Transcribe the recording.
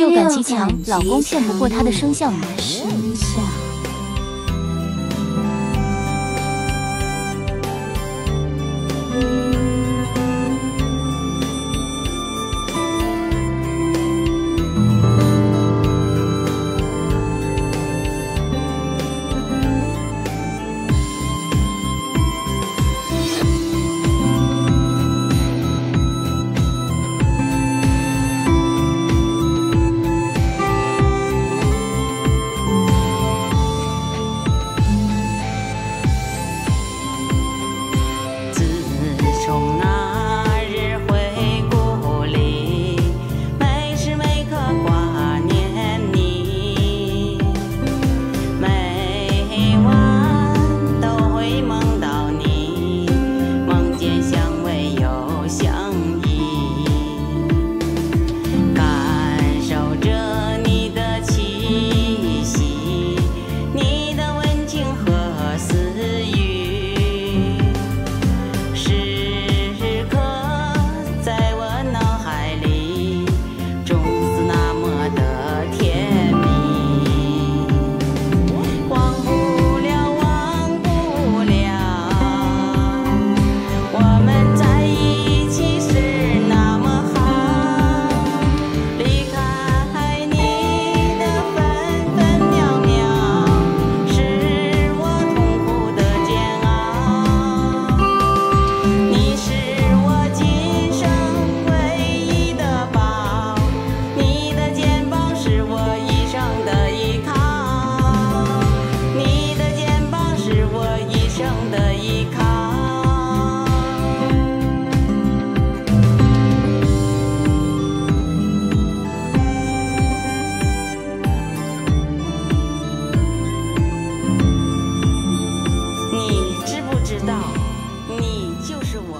六感极强，老公骗不过她的生肖女。生的依靠。你知不知道，你就是我。